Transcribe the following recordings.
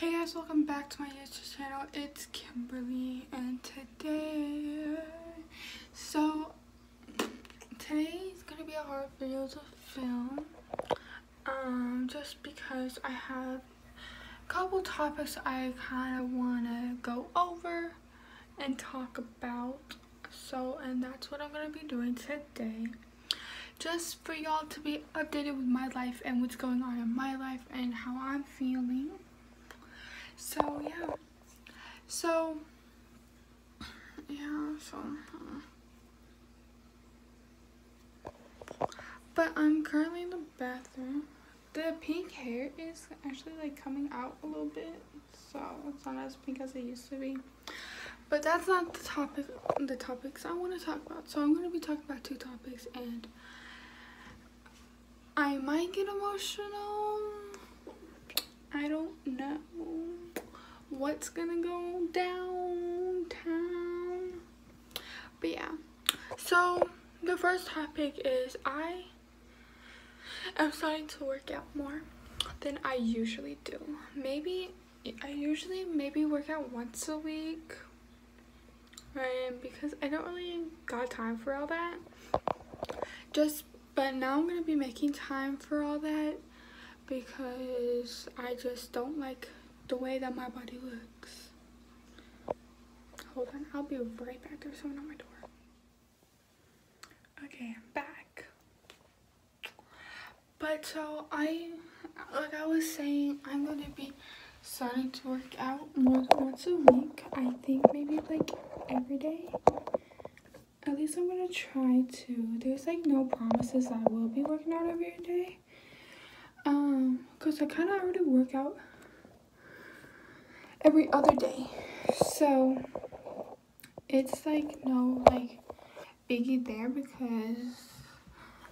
Hey guys, welcome back to my YouTube channel. It's Kimberli and today, so today is gonna be a hard video to film. Um, just because I have a couple topics I kind of want to go over and talk about. So, and that's what I'm gonna be doing today. Just for y'all to be updated with my life and what's going on in my life and how I'm feeling. So yeah. So yeah, so uh, but I'm currently in the bathroom. The pink hair is actually like coming out a little bit, so it's not as pink as it used to be. But that's not the topic the topics I want to talk about. So I'm going to be talking about two topics and I might get emotional. I don't know what's gonna go downtown. But yeah, so the first topic is I am starting to work out more than I usually do. Maybe I usually maybe work out once a week. Right, because I don't really got time for all that. Just but now I'm gonna be making time for all that because I just don't like the way that my body looks. Hold on, I'll be right back. There's someone on my door. Okay, I'm back. But so I, like I was saying, I'm gonna be starting to work out more than once a week. I think maybe like every day. At least I'm gonna try to. There's like no promises I will be working out every day. Um, cause I kind of already work out every other day. So it's like no like biggie there because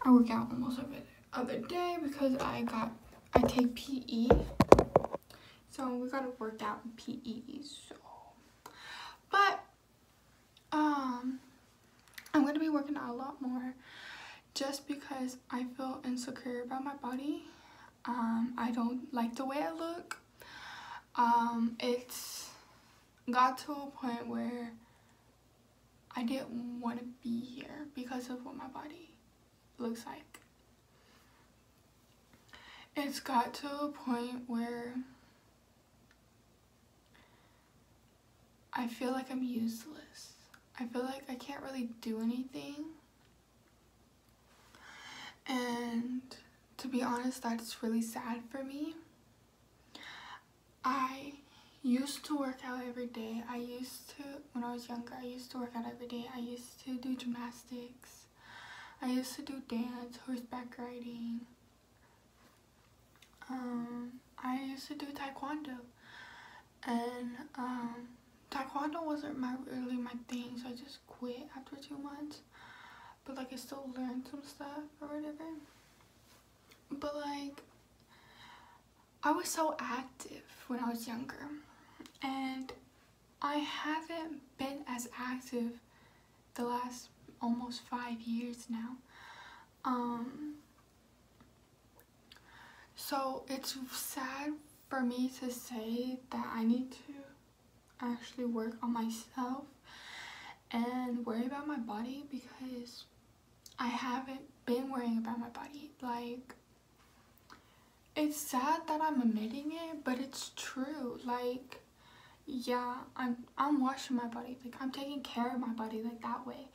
I work out almost every other day because I got I take PE. So we gotta work out in PE. So but um I'm gonna be working out a lot more just because I feel insecure about my body. Um, I don't like the way I look um, it's got to a point where I didn't want to be here because of what my body looks like. It's got to a point where I feel like I'm useless. I feel like I can't really do anything. And to be honest, that's really sad for me. I used to work out every day. I used to, when I was younger, I used to work out every day. I used to do gymnastics. I used to do dance, horseback riding. Um, I used to do taekwondo. And um, taekwondo wasn't my really my thing, so I just quit after two months. But like I still learned some stuff or whatever. But like I was so active when I was younger and I haven't been as active the last almost five years now. Um, so it's sad for me to say that I need to actually work on myself and worry about my body because I haven't been worrying about my body. Like, it's sad that I'm admitting it, but it's true. Like, yeah, I'm I'm washing my body. Like, I'm taking care of my body like that way.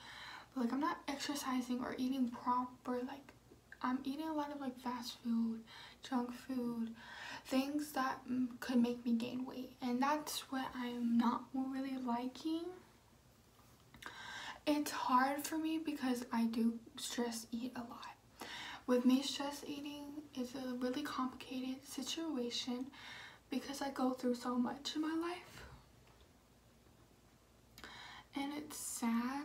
But, like, I'm not exercising or eating proper. Like, I'm eating a lot of like fast food, junk food, things that mm, could make me gain weight, and that's what I'm not really liking. It's hard for me because I do stress eat a lot. With me stress eating, it's a really complicated situation because I go through so much in my life. And it's sad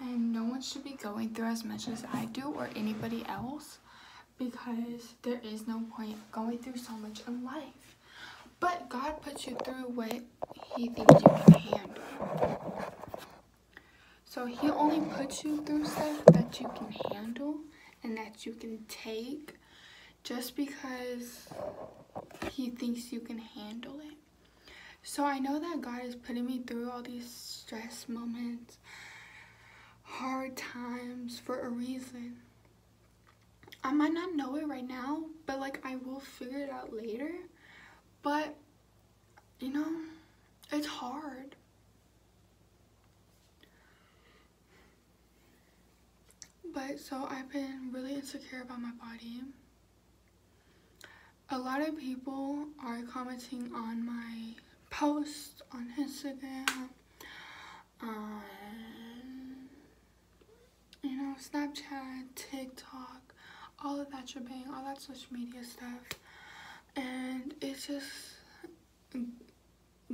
and no one should be going through as much as I do or anybody else because there is no point going through so much in life. But God puts you through what he thinks you can handle. So he only puts you through stuff that you can handle and that you can take just because he thinks you can handle it. So I know that God is putting me through all these stress moments, hard times for a reason. I might not know it right now, but like I will figure it out later. But you know, it's hard. But so I've been really insecure about my body. A lot of people are commenting on my posts on Instagram, on you know, Snapchat, TikTok, all of that shebang, all that social media stuff. And it just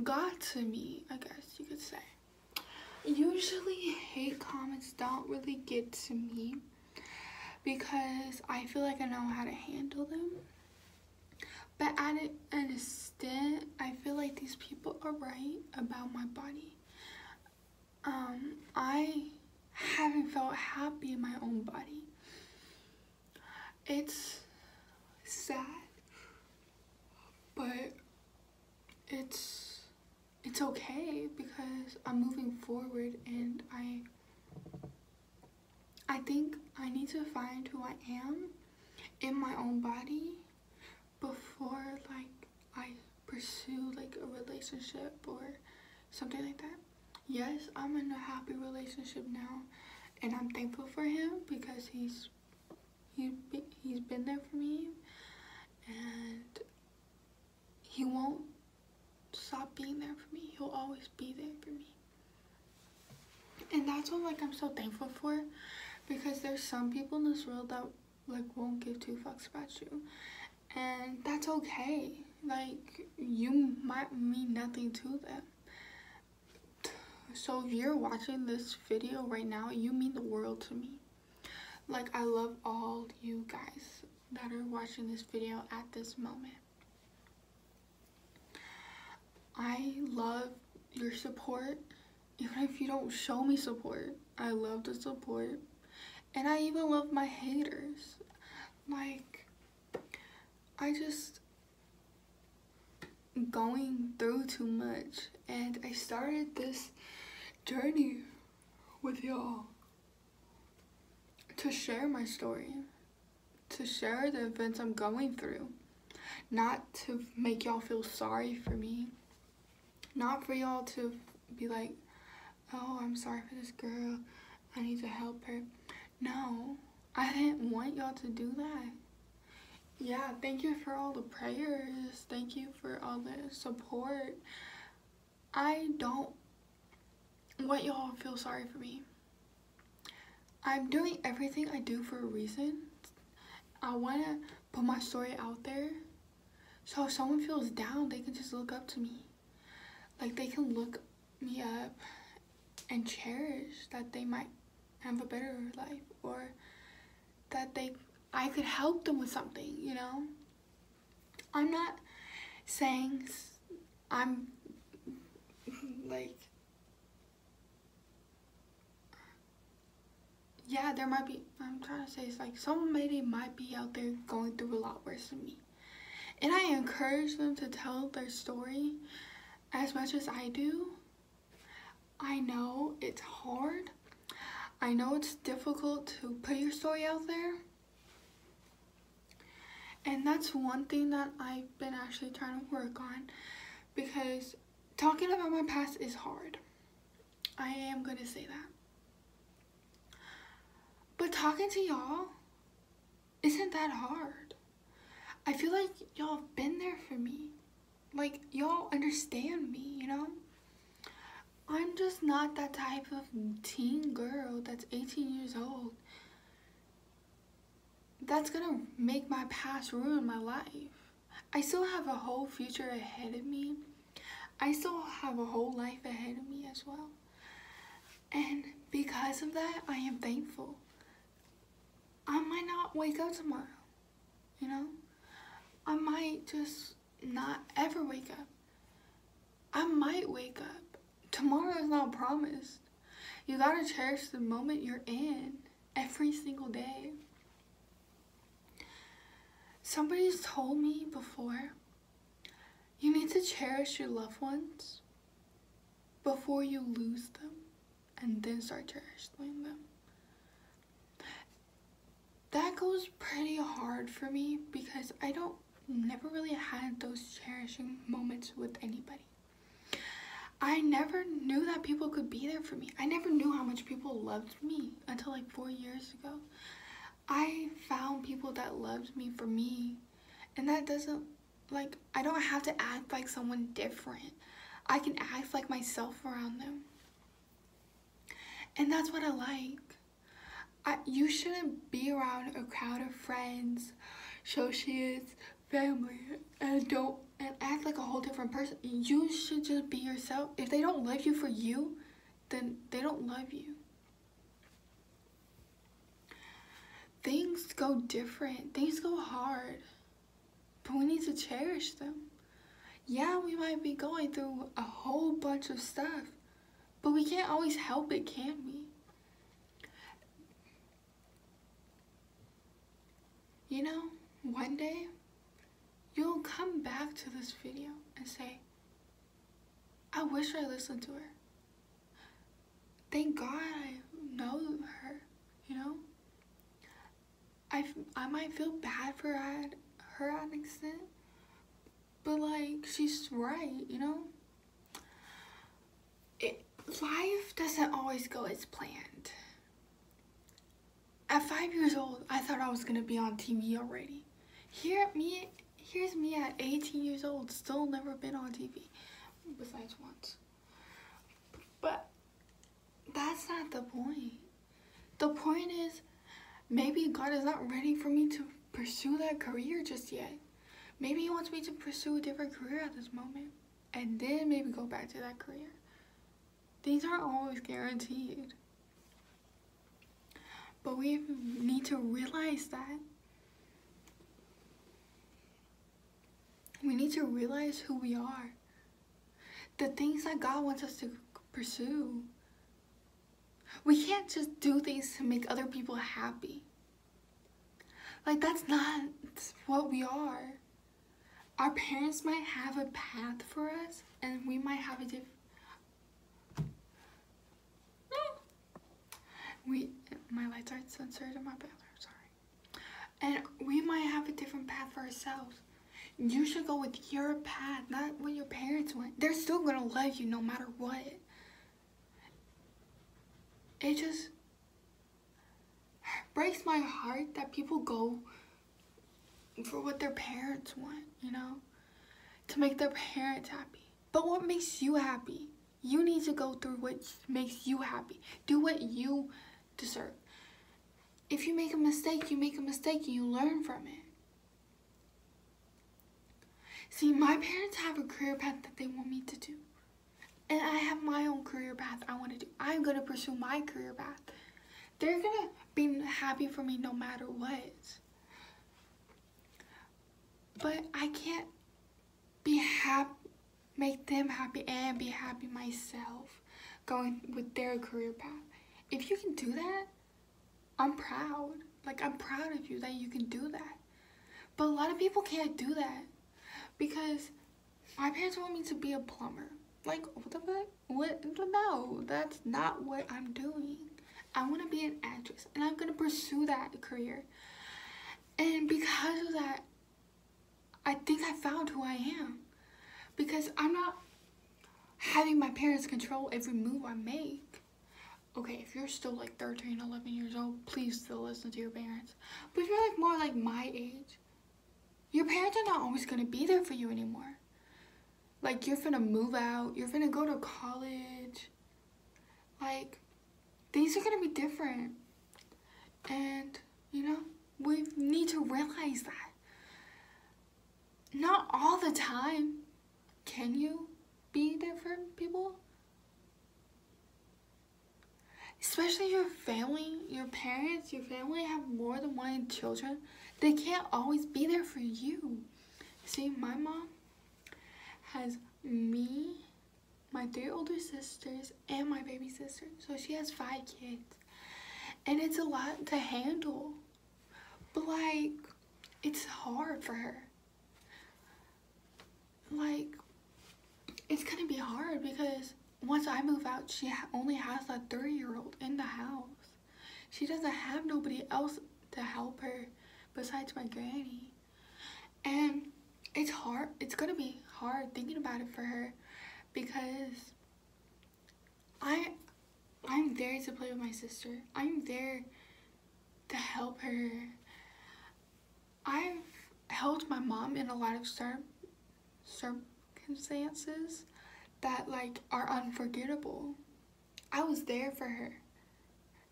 got to me, I guess you could say. Usually hate comments don't really get to me because I feel like I know how to handle them. But at an extent, I feel like these people are right about my body. Um, I haven't felt happy in my own body. It's sad, but it's it's okay because I'm moving forward and I I think I need to find who I am in my own body before like I pursue like a relationship or something like that. Yes, I'm in a happy relationship now and I'm thankful for him because he's he he's been there for me and he won't stop being there for me. He'll always be there for me. And that's what like I'm so thankful for because there's some people in this world that like won't give two fucks about you and that's okay. Like you might mean nothing to them. So if you're watching this video right now you mean the world to me. Like i love all you guys that are watching this video at this moment. I love your support. Even if you don't show me support i love the support. And i even love my haters. Like I just going through too much and I started this journey with y'all to share my story, to share the events I'm going through, not to make y'all feel sorry for me, not for y'all to be like, oh, I'm sorry for this girl, I need to help her. No, I didn't want y'all to do that yeah, thank you for all the prayers. Thank you for all the support. I don't want y'all to feel sorry for me. I'm doing everything I do for a reason. I want to put my story out there. So if someone feels down, they can just look up to me. Like they can look me up and cherish that they might have a better life or that they I could help them with something, you know? I'm not saying I'm like yeah, there might be I'm trying to say it's like somebody might be out there going through a lot worse than me. And I encourage them to tell their story as much as I do. I know it's hard. I know it's difficult to put your story out there. And that's one thing that I've been actually trying to work on because talking about my past is hard. I am going to say that. But talking to y'all isn't that hard. I feel like y'all have been there for me. Like, y'all understand me, you know? I'm just not that type of teen girl that's 18 years old that's gonna make my past ruin my life. I still have a whole future ahead of me. I still have a whole life ahead of me as well. And because of that, I am thankful. I might not wake up tomorrow, you know? I might just not ever wake up. I might wake up. Tomorrow is not promised. You gotta cherish the moment you're in every single day. Somebody's told me before you need to cherish your loved ones before you lose them and then start cherishing them. That goes pretty hard for me because I don't never really had those cherishing moments with anybody. I never knew that people could be there for me. I never knew how much people loved me until like four years ago. I found people that loved me for me, and that doesn't like I don't have to act like someone different. I can act like myself around them. And that's what I like. I, you shouldn't be around a crowd of friends, associates, family, and don't and act like a whole different person. You should just be yourself. If they don't love you for you, then they don't love you. Things go different. Things go hard. But we need to cherish them. Yeah, we might be going through a whole bunch of stuff, but we can't always help it, can we? You know, one day you'll come back to this video and say, I wish I listened to her. Thank God I know her, you know? I, I might feel bad for her, her at an extent, but like, she's right, you know? It, life doesn't always go as planned. At five years old, I thought I was gonna be on TV already. Here, me Here's me at 18 years old, still never been on TV, besides once. But that's not the point. The point is, maybe God is not ready for me to pursue that career just yet. Maybe He wants me to pursue a different career at this moment, and then maybe go back to that career. Things aren't always guaranteed. But we need to realize that We need to realize who we are. The things that God wants us to pursue. We can't just do things to make other people happy. Like, that's not what we are. Our parents might have a path for us, and we might have a different. We, my lights aren't censored in my bathroom, sorry. And we might have a different path for ourselves. You should go with your path, not what your parents want. They're still gonna love you no matter what. It just breaks my heart that people go for what their parents want, you know, to make their parents happy. But what makes you happy? You need to go through what makes you happy. Do what you deserve. If you make a mistake, you make a mistake and you learn from it. See, my parents have a career path that they want me to do. And I have my own career path I want to do. I'm going to pursue my career path. They're going to be happy for me no matter what. But I can't be happy, make them happy and be happy myself going with their career path. If you can do that, I'm proud. Like, I'm proud of you that you can do that. But a lot of people can't do that because my parents want me to be a plumber. Like, what the fuck? What? No, that's not what I'm doing. I want to be an actress and I'm going to pursue that career. And because of that, I think I found who I am. Because I'm not having my parents control every move I make. Okay, if you're still like 13, 11 years old, please still listen to your parents. But if you're like more like my age, your parents are not always going to be there for you anymore. Like, you're gonna move out, you're gonna go to college. Like, things are gonna be different. And, you know, we need to realize that. Not all the time can you be there for people. Especially your family, your parents, your family have more than one children. They can't always be there for you. See, my mom has me, my three older sisters, and my baby sister. So she has five kids. And it's a lot to handle. But like, it's hard for her. Like, it's gonna be hard because once I move out, she only has a three year old in the house. She doesn't have nobody else to help her besides my granny. And it's hard, it's gonna be hard thinking about it for her because I I'm there to play with my sister. I'm there to help her. I've helped my mom in a lot of cir circumstances that like are unforgettable. I was there for her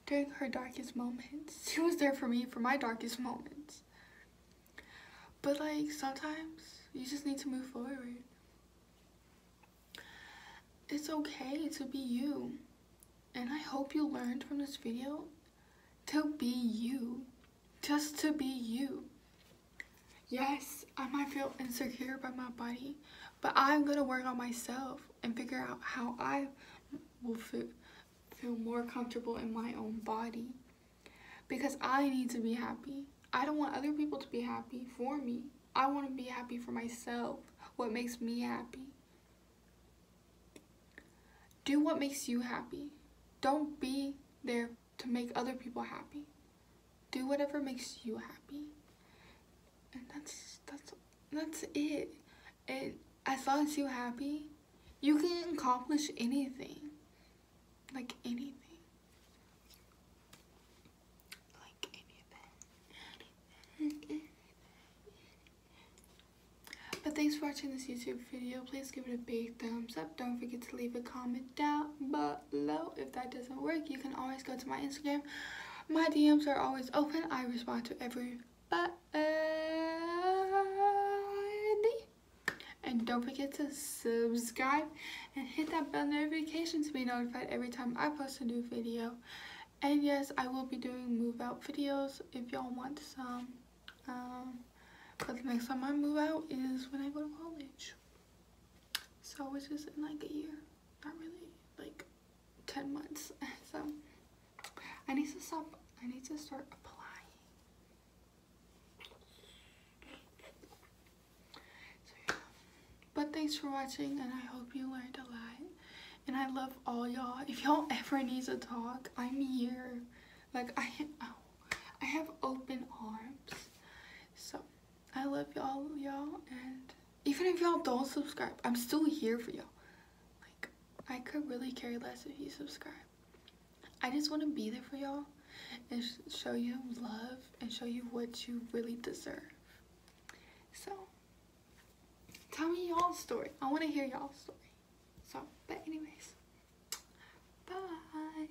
during her darkest moments. She was there for me for my darkest moments. But like sometimes you just need to move forward. It's okay to be you. And I hope you learned from this video to be you. Just to be you. Yes, I might feel insecure about my body, but I'm gonna work on myself and figure out how I will feel more comfortable in my own body. Because I need to be happy. I don't want other people to be happy for me. I want to be happy for myself. What makes me happy. Do what makes you happy. Don't be there to make other people happy. Do whatever makes you happy. And that's that's that's it. And as long as you're happy, you can accomplish anything. Like anything. Like anything. But thanks for watching this YouTube video. Please give it a big thumbs up. Don't forget to leave a comment down below. If that doesn't work, you can always go to my Instagram. My DMs are always open. I respond to everybody. And don't forget to subscribe and hit that bell notification to be notified every time I post a new video. And yes, I will be doing move out videos if y'all want some. Um, but the next time I move out is when I go to college. So it's just in like a year. Not really, like 10 months. So I need to stop, I need to start applying. So yeah. But thanks for watching and I hope you learned a lot. And I love all y'all. If y'all ever need to talk, I'm here. Like I, oh, I have open arms. I love y'all, y'all, and even if y'all don't subscribe, I'm still here for y'all. Like, I could really care less if you subscribe. I just want to be there for y'all and sh show you love and show you what you really deserve. So, tell me y'all's story. I want to hear y'all's story. So, but anyways, bye.